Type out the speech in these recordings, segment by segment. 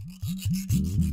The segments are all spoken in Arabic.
うん。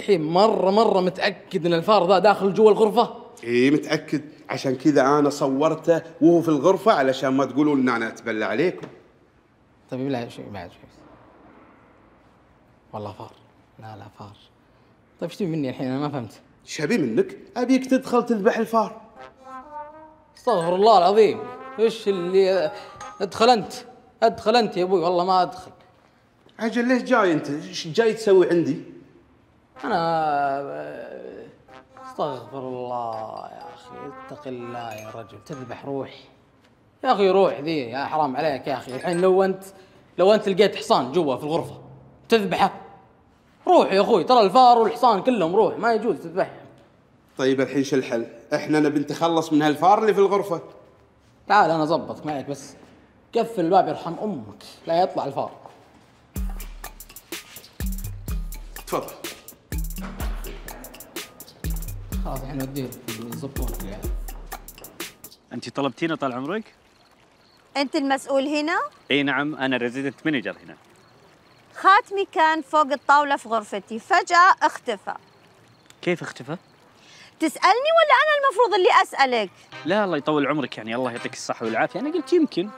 الحين مرة مرة متأكد إن الفار ذا داخل جوا الغرفة؟ إيه متأكد. عشان كذا أنا صورته وهو في الغرفة علشان ما تقولوا إن أنا أتبلى عليكم. طيب لا شيء بعد شيء والله فار. لا لا فار. طيب إيش تبي مني الحين؟ أنا ما فهمت. شبي منك؟ أبيك تدخل تذبح الفار. أستغفر الله العظيم. إيش اللي أدخل أنت. أدخل أنت يا أبوي والله ما أدخل. عجل ليش جاي أنت؟ إيش جاي تسوي عندي؟ أنا استغفر الله يا أخي اتق الله يا رجل. تذبح روح يا أخي روح ذي يا حرام عليك يا أخي. الحين لو أنت لو أنت لقيت حصان جوا في الغرفة تذبحه. روح يا أخوي ترى الفار والحصان كلهم روح ما يجوز تذبحهم. طيب الحين شو الحل؟ إحنا نبي نتخلص من هالفار اللي في الغرفة. تعال أنا أظبطك معك بس. قفل الباب يرحم أمك لا يطلع الفار. تفضل. خلاص الحين وديه الزبون يعني انت طلبتينا طال عمرك؟ انت المسؤول هنا؟ اي نعم أنا resident manager هنا. خاتمي كان فوق الطاولة في غرفتي. فجأة اختفى. كيف اختفى؟ تسألني ولا أنا المفروض اللي أسألك؟ لا الله يطول عمرك يعني. الله يعطيك الصحة والعافية. أنا قلت يمكن.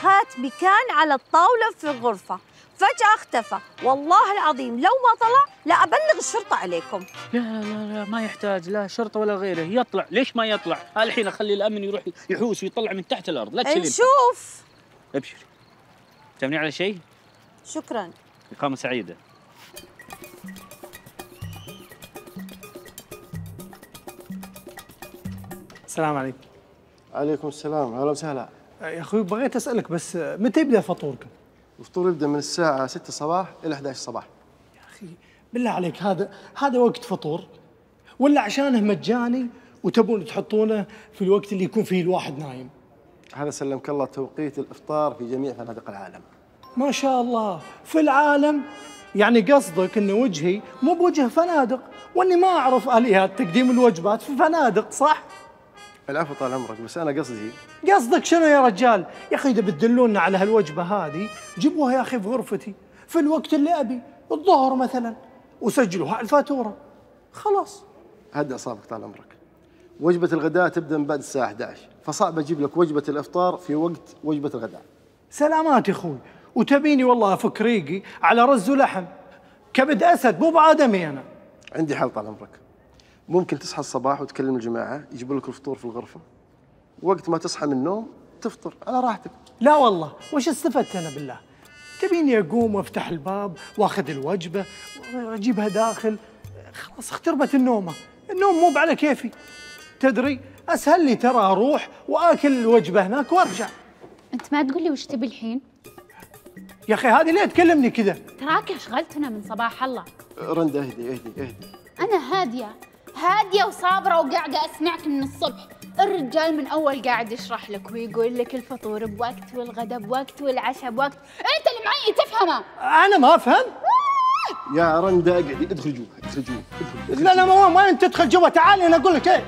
خاتمي كان على الطاولة في الغرفة. فجأة اختفى. والله العظيم لو ما طلع لأبلغ الشرطة عليكم. لا لا لا ما يحتاج لا شرطة ولا غيره يطلع. ليش ما يطلع؟ الحين أخلي الأمن يروح يحوس ويطلع من تحت الأرض لا تشيلين نشوف. ابشري. تمني على شيء؟ شكرا. إقامة سعيدة. السلام عليكم. عليكم السلام هلا وسهلا. يا أخوي بغيت أسألك بس متى يبدأ فطوركم؟ الفطور يبدأ من الساعة 6 صباح إلى 11 صباح يا أخي بالله عليك هذا هذا وقت فطور؟ ولا عشانه مجاني وتبون تحطونه في الوقت اللي يكون فيه الواحد نايم؟ هذا سلمك الله توقيت الإفطار في جميع فنادق العالم. ما شاء الله. في العالم؟ يعني قصدك إن وجهي مو بوجه فنادق وإني ما أعرف اليات تقديم الوجبات في فنادق صح؟ العفو طال عمرك بس أنا قصدي قصدك شنو يا رجال؟ يا أخي إذا بتدلونا على هالوجبة هذه جيبوها يا أخي في غرفتي في الوقت اللي أبي الظهر مثلا وسجلوها على الفاتورة. خلاص. هدأ أصابك طال عمرك. وجبة الغداء تبدأ من بعد الساعة 11 فصعب أجيب لك وجبة الإفطار في وقت وجبة الغداء. سلامات يا أخوي. وتبيني والله أفك ريقي على رز ولحم. كبد أسد مو بادمي أنا. عندي حل طال عمرك. ممكن تصحى الصباح وتكلم الجماعة يجيبوا لك الفطور في الغرفة. وقت ما تصحى من النوم تفطر على راحتك. لا والله وش استفدت أنا بالله؟ تبيني أقوم وأفتح الباب وأخذ الوجبة وأجيبها داخل. خلاص اختربت النومة. النوم مو على كيفي. تدري أسهل لي ترى أروح وآكل الوجبة هناك وأرجع. أنت ما تقول لي وش تبي الحين؟ يا أخي هذه ليه تكلمني كذا؟ تراك اشغلتنا من صباح الله. رندا اهدي اهدي اهدي. أنا هادية. هادية وصابرة وقاعدة أسمعك من الصبح. الرجال من أول قاعد يشرح لك ويقول لك الفطور بوقت والغداء بوقت والعشاء بوقت. أنت اللي معي تفهمه. أنا ما أفهم. يا رندا اقعدي ادخل جوا ادخل جوا ادخل لا لا ما ما أنت تدخل جوا. تعال أنا أقول لك إيه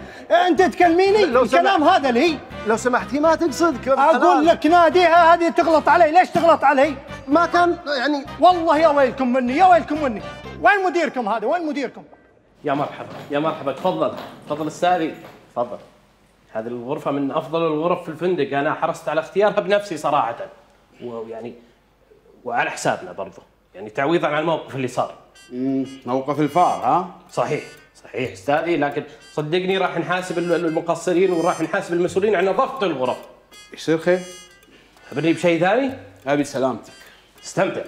أنت تكلميني؟ لو سمحت. الكلام هذا اللي هي. لو سمحت هي ما تقصد أقول لك ناديها هذه تغلط علي. ليش تغلط علي؟ ما كان يعني والله يا ويلكم مني يا ويلكم مني. وين مديركم هذا؟ وين مديركم؟ يا مرحبا يا مرحبا تفضل تفضل أستاذي. تفضل. هذه الغرفة من أفضل الغرف في الفندق. أنا حرصت على اختيارها بنفسي صراحة. ويعني وعلى حسابنا برضو. يعني تعويضا على الموقف اللي صار. موقف الفار ها؟ صحيح صحيح أستاذي. لكن صدقني راح نحاسب المقصرين وراح نحاسب المسؤولين عن نظافة الغرف. يصير خير؟ خبرني بشيء ثاني؟ أبي سلامتك. استمتع.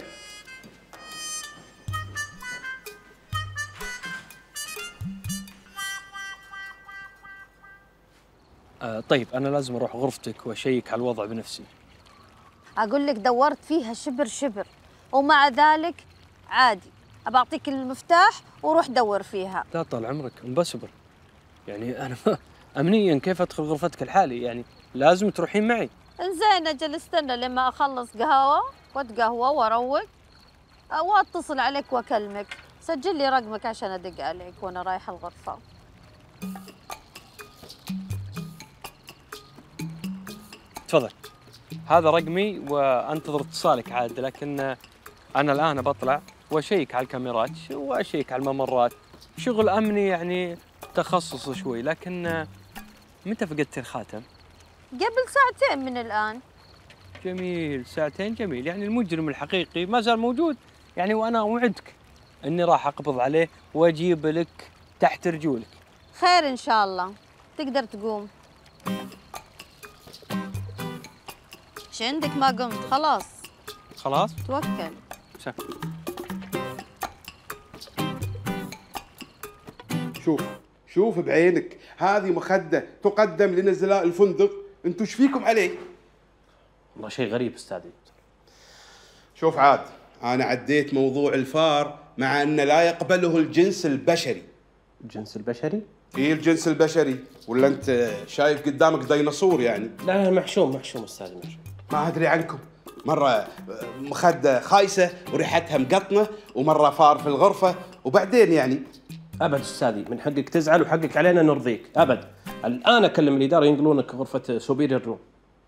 آه طيب أنا لازم أروح غرفتك وأشيك على الوضع بنفسي. أقول لك دورت فيها شبر شبر ومع ذلك عادي ابى اعطيك المفتاح وروح دور فيها. لا طال عمرك بصبر يعني أنا ما امنيا كيف أدخل غرفتك لحالي يعني لازم تروحين معي. إنزين أجل استنى لما أخلص قهوة واتقهوى وأروق أه، وأتصل عليك وأكلمك. سجل لي رقمك عشان أدق عليك وأنا رايحه الغرفة. تفضل. هذا رقمي وأنتظر اتصالك عاد لكن أنا الآن بطلع وأشيك على الكاميرات وأشيك على الممرات. شغل أمني يعني تخصص شوي لكن متى فقدت الخاتم؟ قبل ساعتين من الآن. جميل ساعتين جميل. يعني المجرم الحقيقي ما زال موجود. يعني وأنا أوعدك إني راح أقبض عليه وأجيب لك تحت رجولك. خير إن شاء الله. تقدر تقوم. إيش عندك ما قمت. خلاص. خلاص؟ توكل. سك. شوف شوف بعينك. هذه مخدة تقدم لنزلاء الفندق. أنتوا إيش فيكم عليه؟ والله شيء غريب أستاذي. شوف عاد أنا عديت موضوع الفار مع أن لا يقبله الجنس البشري. الجنس البشري؟ إيه الجنس البشري. ولا أنت شايف قدامك ديناصور يعني؟ لا لا محشوم محشوم أستاذي محشوم. ما أدري عنكم. مرة مخدة خايسة وريحتها مقطنة ومرة فار في الغرفة وبعدين يعني. أبد أستاذي من حقك تزعل وحقك علينا نرضيك. أبد. الآن أكلم الإدارة ينقلونك غرفة superior room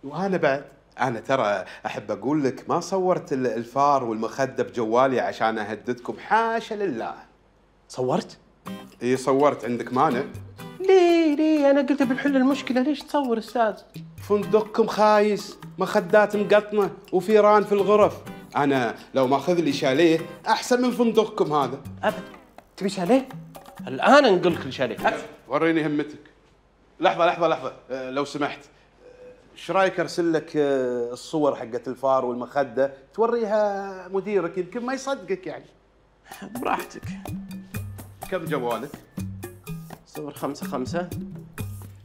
وأنا بعد أنا ترى أحب أقول لك ما صورت ال- الفار والمخدة بجوالي عشان أهددكم. حاشا لله. صورت؟ إي صورت عندك مانع. ليه ليه؟ أنا قلت بنحل المشكلة ليش تصور أستاذ؟ فندقكم خايس مخدات مقطنة وفيران في الغرف. أنا لو ماخذ لي شاليه أحسن من فندقكم هذا. ابد تبي شاليه؟ الآن أنقلك لشاليه. أبد. وريني همتك. لحظة لحظة لحظة. أه، لو سمحت. إيش رأيك أرسل لك أه، الصور حقت الفار والمخدة؟ توريها مديرك يمكن ما يصدقك يعني. براحتك. كم جوالك؟ صفر خمسة خمسة.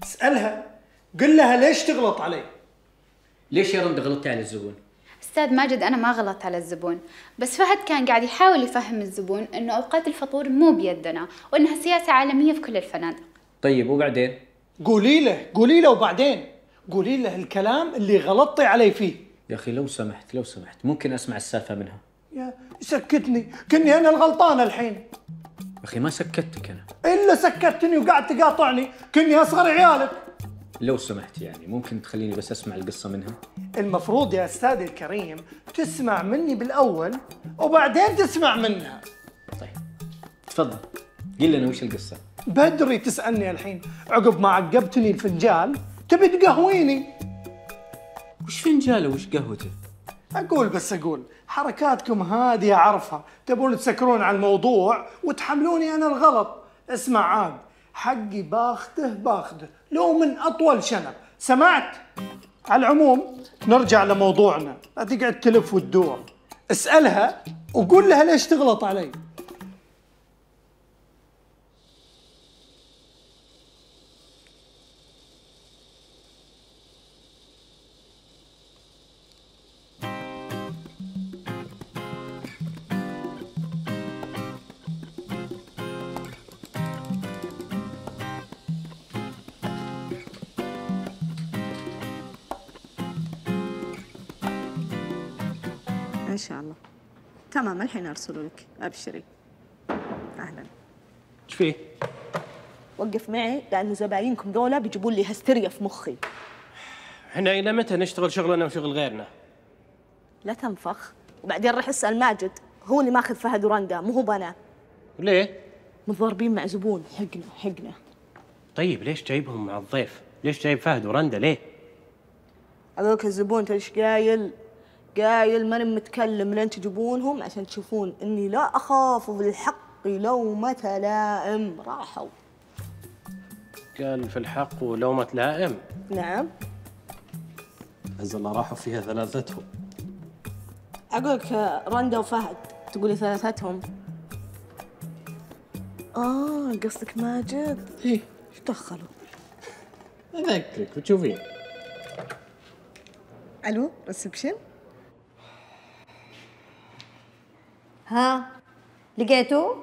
اسألها. قل لها ليش تغلط علي؟ ليش يا رند غلطتي على الزبون؟ أستاذ ماجد أنا ما غلطت على الزبون بس فهد كان قاعد يحاول يفهم الزبون إنه أوقات الفطور مو بيدنا وإنها سياسة عالمية في كل الفنادق. طيب وبعدين؟ قولي له قولي له وبعدين قولي له الكلام اللي غلطتي علي فيه. يا أخي لو سمحت لو سمحت ممكن أسمع السالفة منها. يا سكتني. كني أنا الغلطان الحين. أخي ما سكتك أنا. إلا سكتني وقاعد تقاطعني كني أصغر عيالك. لو سمحت يعني ممكن تخليني بس أسمع القصة منها؟ المفروض يا أستاذ الكريم تسمع مني بالأول وبعدين تسمع منها. طيب تفضل. قل لنا وش القصة؟ بدري تسألني الحين. عقب ما عقبتني الفنجال تبي تقهويني؟ وش فنجاله وش قهوته؟ أقول بس أقول. حركاتكم هذه اعرفها تبون تسكرون على الموضوع وتحملوني أنا الغلط. اسمع عاد حقي باخذه باخذه لو من أطول شنب. سمعت؟ على العموم نرجع لموضوعنا. لا تقعد تلف وتدور. اسألها وقول لها ليش تغلط علي. شاء الله تمام الحين ارسله لك أبشري أهلا إيش فيه؟ وقف معي لأنه زباينكم ذولا بيجيبوا لي هستيريا في مخي إحنا إلى متى نشتغل شغلنا وشغل غيرنا؟ لا تنفخ وبعدين راح أسأل ماجد هو اللي ماخذ فهد ورندا مو هو أنا ليه؟ متضاربين مع زبون حقنا حقنا طيب ليش جايبهم مع الضيف؟ ليش جايب فهد ورندا ليه؟ هذوك الزبون إيش قايل؟ قايل ماني متكلم لين تجيبونهم عشان تشوفون إني لا أخاف بالحق لومة لائم. راحوا. قال في الحق ولومة لائم. نعم. عز الله راحوا فيها ثلاثتهم. أقول لك رندا وفهد تقولي ثلاثتهم. آه قصدك ماجد؟ إيه إيش دخلوا؟ أذكرك بتشوفين ألو ريسبشن؟ ها؟ لقيتوا؟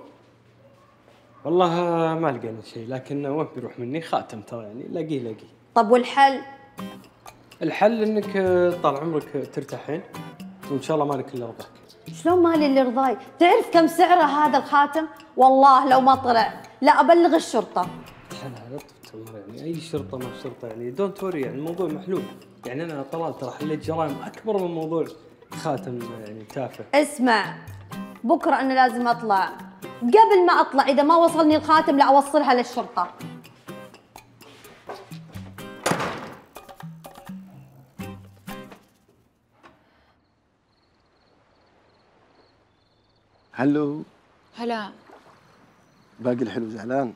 والله ما لقينا شيء لكن وين بيروح مني؟ خاتم ترى يعني لاقيه لاقيه طب والحل؟ الحل إنك طال عمرك ترتاحين وإن شاء الله مالك إلا رضاك. شلون مالي اللي رضاي؟ تعرف كم سعره هذا الخاتم؟ والله لو ما طلع. لا أبلغ الشرطة. لا لا تمر يعني. أي شرطة ما شرطة يعني. دونت وري يعني الموضوع محلول. يعني أنا طلال ترى حليت جرائم أكبر من موضوع خاتم يعني تافه. اسمع بكرة أنا لازم أطلع. قبل ما أطلع إذا ما وصلني الخاتم لا أوصلها للشرطة. هلو. هلا. باقي الحلو زعلان؟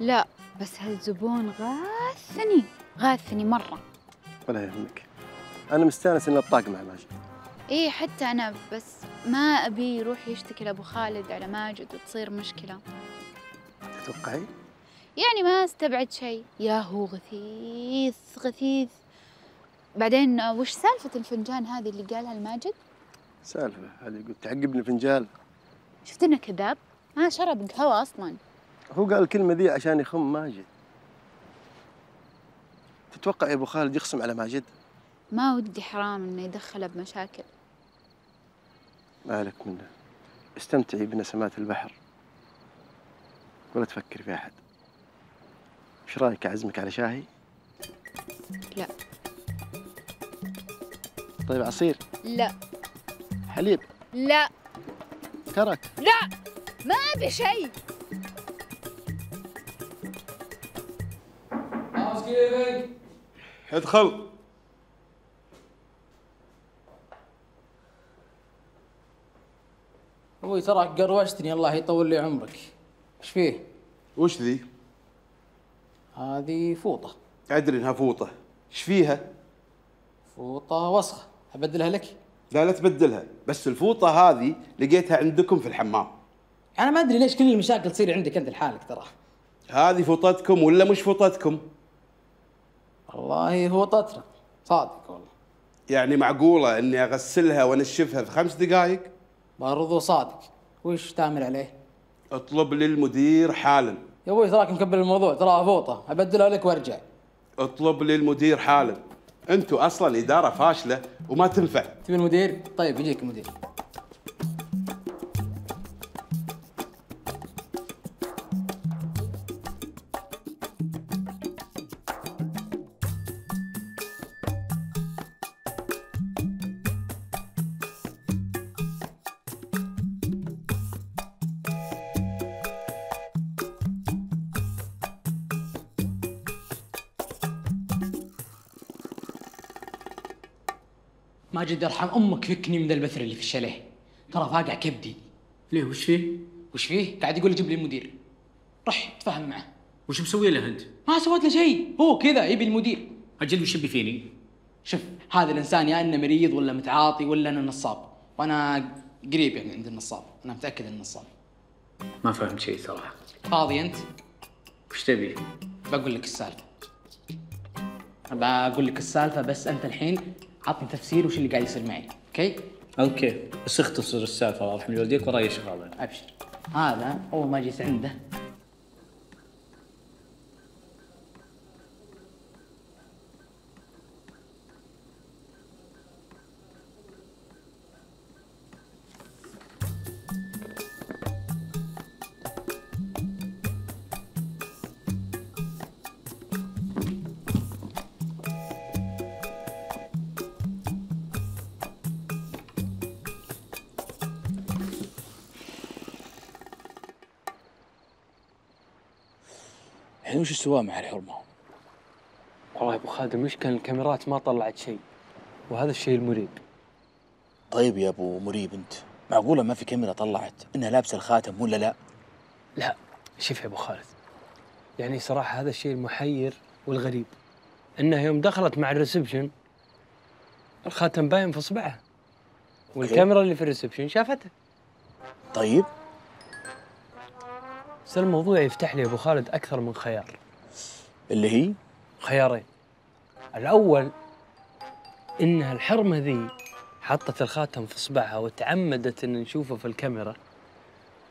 لا بس هالزبون غاثني. غاثني مرة. ولا يهمك. أنا مستأنس اني اطاق مع ماجد إيه حتى أنا بس ما أبي يروح يشتكي لأبو خالد على ماجد وتصير مشكلة. تتوقعي يعني ما استبعد شيء. يا هو غثيث غثيث. بعدين وش سالفة الفنجان هذه اللي قالها الماجد؟ سالفة هذه قلت تعقبني فنجال شفت إنه كذاب؟ ما شرب قهوة أصلا. هو قال الكلمة ذي عشان يخم ماجد. تتوقع يا أبو خالد يخصم على ماجد؟ ما ودي حرام إنه يدخله بمشاكل. ما لك منه. استمتعي بنسمات البحر. ولا تفكري في أحد. إيش رأيك أعزمك على شاهي؟ لا. طيب عصير. لا. حليب. لا. كرك. لا! ما أبي شيء. ادخل. أبوي تراك قروشتني الله يطول لي عمرك. إيش فيه؟ وش ذي؟ هذه فوطة. أدري إنها فوطة. إيش فيها؟ فوطة وسخة. أبدلها لك؟ لا لا تبدلها. بس الفوطة هذه لقيتها عندكم في الحمام. أنا ما أدري ليش كل المشاكل تصير عندك أنت لحالك ترى. هذه فوطتكم ولا مش فوطتكم؟ والله هو طترة صادق والله. يعني معقولة إني أغسلها وأنشفها في خمس دقائق برضو صادق. وش تعمل عليه؟ اطلب لي المدير حالا. يا أبوي تراك مكبل الموضوع تراها فوطه ابدلها لك وأرجع. اطلب لي المدير حالا. أنتوا أصلا إدارة فاشلة وما تنفع. تبي المدير؟ طيب يجيك المدير. ماجد يرحم أمك فكني من البثر اللي في الشاليه. ترى فاقع كبدي. ليه؟ وش فيه؟ وش فيه؟ قاعد يقول لي جيب لي المدير رح تفاهم معه. وش مسوي له أنت؟ ما سويت له شيء. هو كذا يبي المدير. أجل وش يبي فيني؟ شوف هذا الإنسان يا إنه مريض ولا متعاطي ولا إنه نصاب. وأنا قريب يعني عند النصاب. أنا متأكد إنه نصاب. ما فهمت شيء صراحة. فاضي أنت؟ وش تبي؟ بقول لك السالفة. بقول لك السالفة بس أنت الحين عطني تفسير وش اللي قاعد يصير معي okay؟ okay. بس اختصر السالفة واضح من والديك وراي شغالة. أبشر. هذا أول ما جيت عنده. الحين وش السواه مع الحرمة؟ والله يا أبو خالد المشكلة الكاميرات ما طلعت شيء وهذا الشيء المريب. طيب يا أبو مريب أنت معقولة ما في كاميرا طلعت؟ إنها لابسة الخاتم ولا لا؟ لا شوف يا أبو خالد يعني صراحة هذا الشيء المحير والغريب. إنها يوم دخلت مع ال reception الخاتم باين في اصبعها والكاميرا اللي في ال reception شافته. طيب. بس الموضوع يفتح لي أبو خالد أكثر من خيار. اللي هي؟ خيارين. الأول انها الحرمة ذي حطت الخاتم في اصبعها وتعمدت إن نشوفه في الكاميرا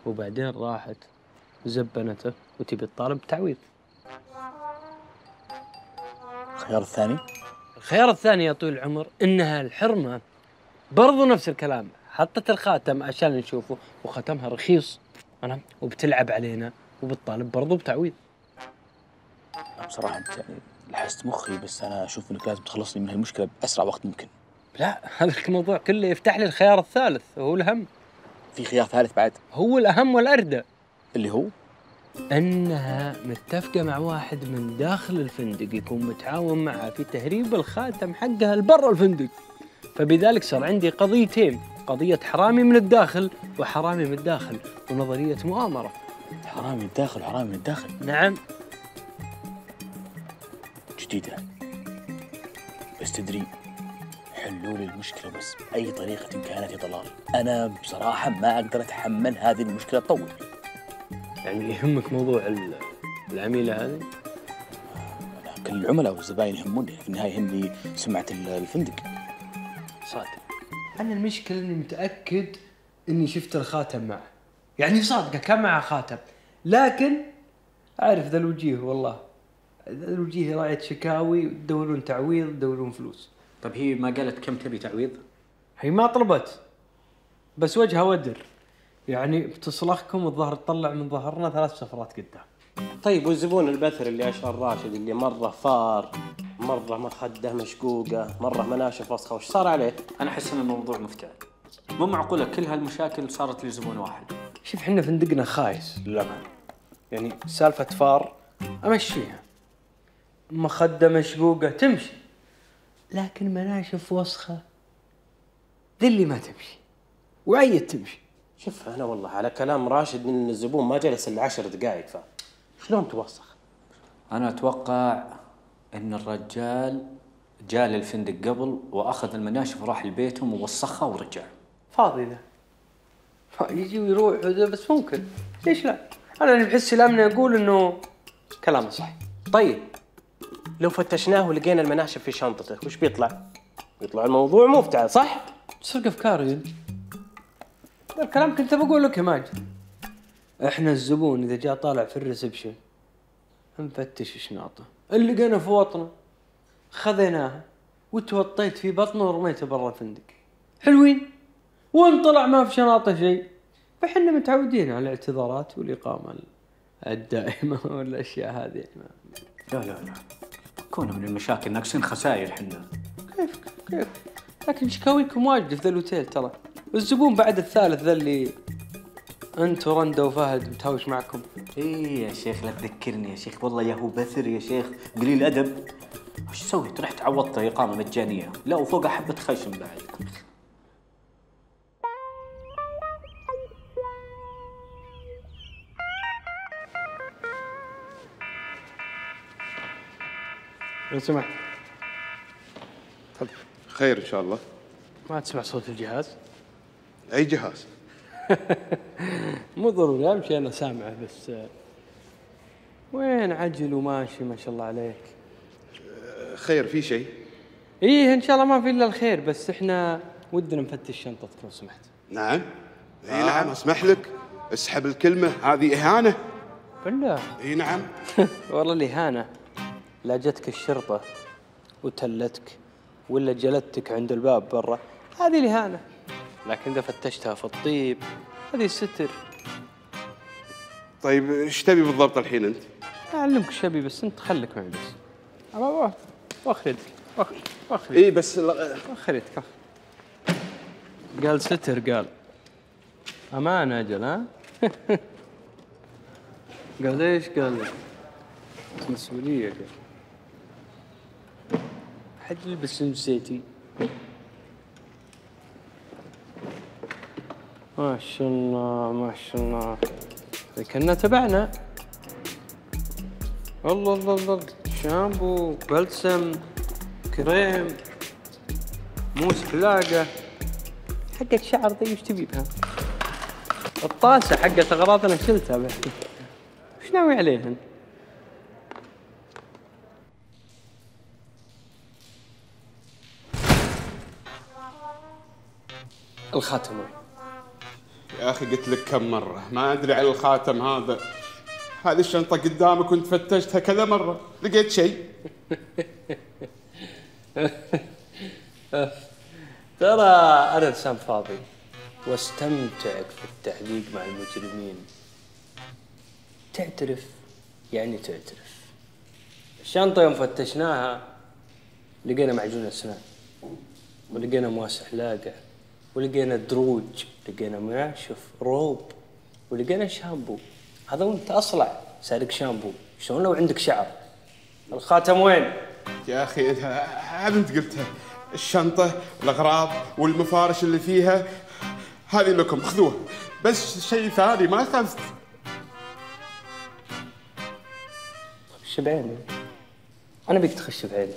وبعدين راحت زبنته وتبي تطالب بتعويض. الخيار الثاني؟ الخيار الثاني يا طويل العمر إنها الحرمة برضو نفس الكلام حطت الخاتم عشان نشوفه وختمها رخيص. أنا؟ وبتلعب علينا وبتطالب برضو بتعويض. بصراحة أنت يعني لحست مخي بس أنا أشوف إنك لازم تخلصني من هالمشكلة بأسرع وقت ممكن. لا هذا الموضوع كله يفتح لي الخيار الثالث وهو الأهم. في خيار ثالث بعد؟ هو الأهم والاردى اللي هو؟ أنها متفقة مع واحد من داخل الفندق يكون متعاون معها في تهريب الخاتم حقها لبرا الفندق. فبذلك صار عندي قضيتين. قضية حرامي من الداخل وحرامي من الداخل ونظرية مؤامرة. حرامي من الداخل وحرامي من الداخل. نعم. جديدة. بس تدري حلوا لي المشكلة بس بأي طريقة كانت يا طلال. أنا بصراحة ما أقدر أتحمل هذه المشكلة تطول. يعني يهمك موضوع ال- العميلة هذه؟ كل العملاء والزباين يهموني في النهايه يهمني سمعه ال- الفندق. أنا المشكلة إني متأكد إني شفت الخاتم معه. يعني صادقة كان معه خاتم. لكن أعرف ذا الوجيه والله. ذا الوجيه راعية شكاوي تدورون تعويض تدورون فلوس. طيب هي ما قالت كم تبي تعويض؟ هي ما طلبت. بس وجهها ودر. يعني بتصلخكم الظهر تطلع من ظهرنا ثلاث سفرات قدام. طيب والزبون البثر اللي أشهر راشد اللي مرة فار مرة مخده مشقوقة مرة مناشف وسخة. وش صار عليه؟ أنا أحس إن الموضوع مفتعل مو معقولة كل هالمشاكل صارت لزبون واحد. شوف حنا فندقنا خايس. للأمان يعني سالفة فار أمشيها. مخدة مشقوقة تمشي. لكن مناشف وسخة ذي اللي ما تمشي. وعيد تمشي. شوف أنا والله على كلام راشد إن الزبون ما جلس إلا عشر دقائق ف شلون توسخ؟ أنا أتوقع إن الرجال جاء للفندق قبل وأخذ المناشف وراح لبيتهم ووسخها ورجع فاضي ذا يجي ويروح وذا بس ممكن ليش لا؟ أنا اللي بحس الأمن أقول إنه كلامه صح طيب لو فتشناه ولقينا المناشف في شنطته وش بيطلع؟ بيطلع الموضوع مفتعل صح؟ تسرق افكاري الكلام كنت بقول لك يا ماجد إحنا الزبون إذا جاء طالع في الريسبشن نفتش شناطه اللي لقينا في وطنه خذيناها وتوطيت في بطنه ورميته برا الفندق حلوين. وين طلع ما في شناطه شيء فإحنا متعودين على الاعتذارات والإقامة الدائمة والأشياء هذه. لا لا لا. كونه من المشاكل ناقصين خسائر حنا كيف كيف؟ لكن شكاويكم واجد في ذا الاوتيل ترى. الزبون بعد الثالث ذا اللي انت ورندا وفهد متهاوش معكم. إيه يا شيخ لا تذكرني يا شيخ. والله يا هو بثر يا شيخ. قليل ادب وش سويت رحت عوضته إقامة مجانية. لا وفوقها حبه خشم بعد. لو سمحت خير إن شاء الله. ما تسمع صوت الجهاز؟ أي جهاز؟ مو ضروري أهم شيء أنا سامعه بس آه، وين عجل وماشي ما شاء الله عليك؟ خير في شيء؟ إيه إن شاء الله ما في إلا الخير بس إحنا ودنا نفتش شنطتك لو سمحت. نعم. إي نعم أسمح لك. اسحب الكلمة. هذه إهانة. بالله. إي نعم. والله الاهانه لا جتك الشرطة وتلتك ولا جلدتك عند الباب برا هذه الإهانة. لكن إذا فتشتها في الطيب هذه ستر طيب إيش تبي بالضبط الحين أنت؟ أعلمك شبي بس أنت خليك معي بس. واخر يدك واخر اي بس واخر يدك. قال ستر قال. امانه أجل ها؟ قال إيش؟ قال مسؤولية قال. حد يلبس زيتي؟ ما شاء الله ما شاء الله كنا تبعنا الله الله الله شامبو بلسم كريم موس حلاقة حقك شعر ذي وش تبي بها؟ الطاسة حقت أغراض أنا شلتها بعد وش ناوي عليهن؟ الخاتم وين؟ يا أخي قلت لك كم مرة؟ ما أدري على الخاتم هذا. هذه الشنطة قدامك كنت فتشتها كذا مرة. لقيت شيء؟ ترى أنا إنسان فاضي واستمتع في التعليق مع المجرمين. تعترف؟ يعني تعترف. الشنطة يوم فتشناها لقينا معجون أسنان ولقينا مواس حلاقة ولقينا دروج لقينا مناشف روب ولقينا شامبو. هذا وانت اصلع سارق شامبو. شلون لو عندك شعر؟ الخاتم وين؟ يا أخي هذا أنت قلتها. الشنطة الأغراض والمفارش اللي فيها. هذه لكم خذوها. بس شيء ثاني ما أخذت. خش بعيني أنا بيك تخش بعيني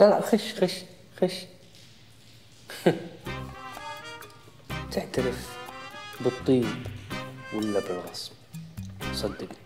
لا لا خش خش خش. تعترف بالطيب ولا بالغصب صدقني.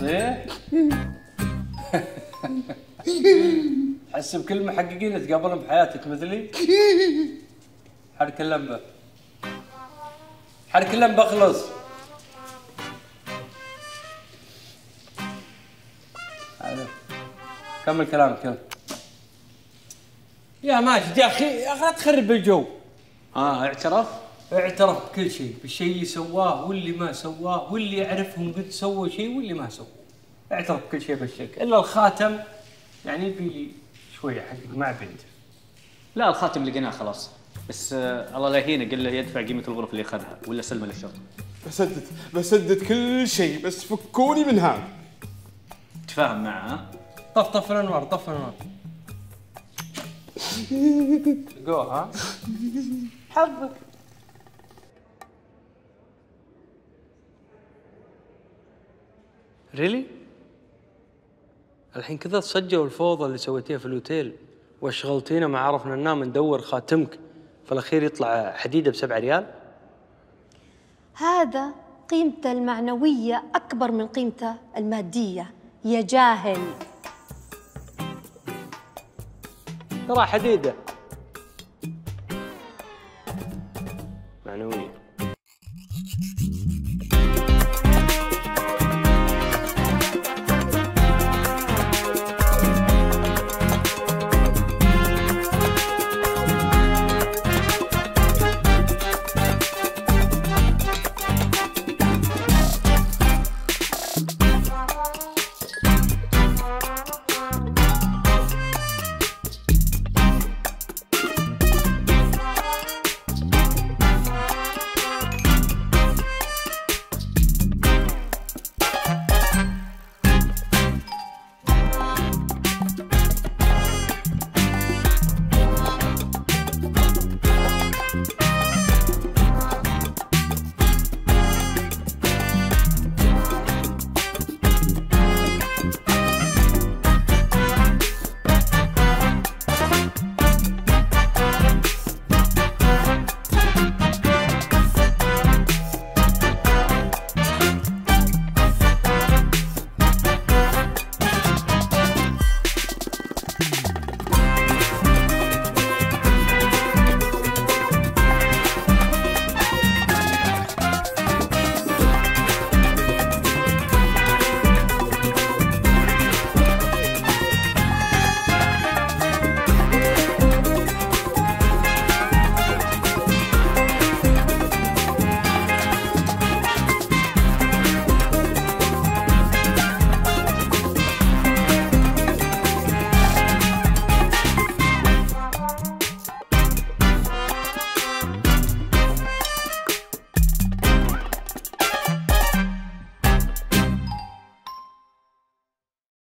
صحيح حس بكل المحققين تقابلهم بحياتك مثلي حرك اللمبة. حرك اللمبة اخلص حلو. كمل كلامك كمل يا ماجد يا أخي يا أخي لا تخرب الجو. آه اعترف؟ اعترف بكل شيء بالشيء اللي سواه واللي ما سواه واللي يعرفهم قد سوى شيء واللي ما سوى اعترف بكل شيء بالشك إلا الخاتم يعني يبي لي شوية حقك مع بنت لا الخاتم لقيناه خلاص. بس آه الله لا يهينه قل له يدفع قيمة الغرف اللي أخذها ولا سلمه للشرطة. بسدد بسدد كل شيء بس فكوني من هذا. تفاهم معه ها؟ طف طف الأنوار طف الأنوار. جو ها؟ حظك. ريلي؟ الحين كذا تصجوا الفوضى اللي سويتيها في الأوتيل واشغلتينا ما عرفنا ننام ندور خاتمك في الأخير يطلع حديدة بسبعة ريال؟ هذا قيمته المعنوية أكبر من قيمته المادية. يا جاهل. ترى حديدة.